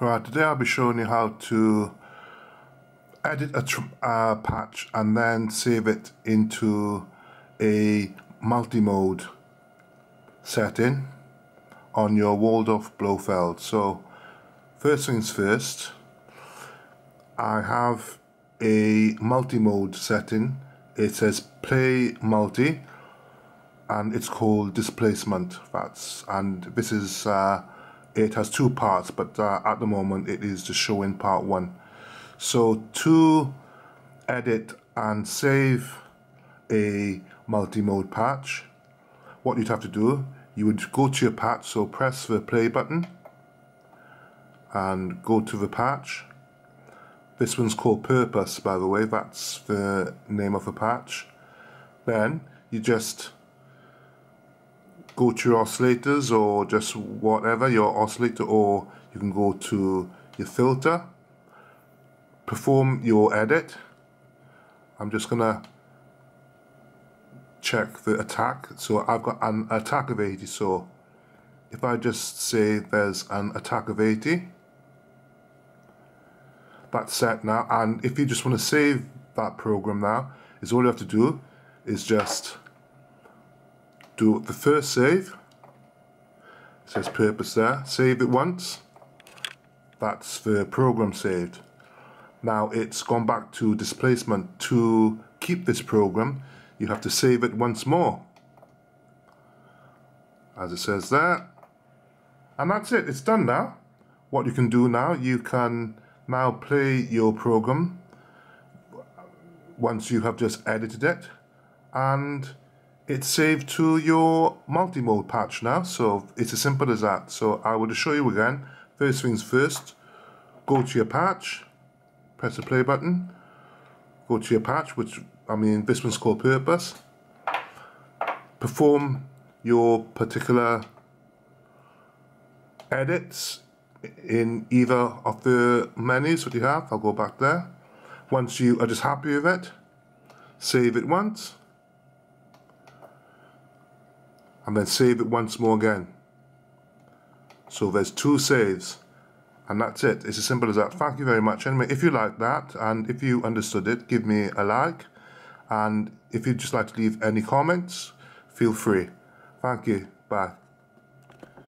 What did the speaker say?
Right, today I'll be showing you how to edit a patch and then save it into a multi-mode setting on your Waldorf Blofeld. So first things first, I have a multi-mode setting. It says play multi and it's called displacement. That's and this is uh, it has two parts but uh, at the moment it is just showing part one. So to edit and save a multi-mode patch what you'd have to do you would go to your patch so press the play button and go to the patch. This one's called purpose by the way that's the name of the patch. Then you just go to your oscillators or just whatever your oscillator or you can go to your filter perform your edit. I'm just gonna check the attack. So I've got an attack of 80 so if I just say there's an attack of 80 that's set now. And if you just want to save that program now is all you have to do is just do the first save. It says purpose there. Save it once. That's the program saved. Now it's gone back to displacement. To keep this program you have to save it once more. As it says there. And that's it. It's done now. What you can do now you can now play your program once you have just edited it. And it's saved to your multi-mode patch now so it's as simple as that. So I will show you again first things first go to your patch press the play button go to your patch which I mean this one's called purpose. Perform your particular edits in either of the menus that you have. I'll go back there. Once you are just happy with it save it once and then save it once more again. So there's two saves and that's it. It's as simple as that. Thank you very much. Anyway, if you like that and if you understood it, give me a like. And if you'd just like to leave any comments, feel free. Thank you. Bye.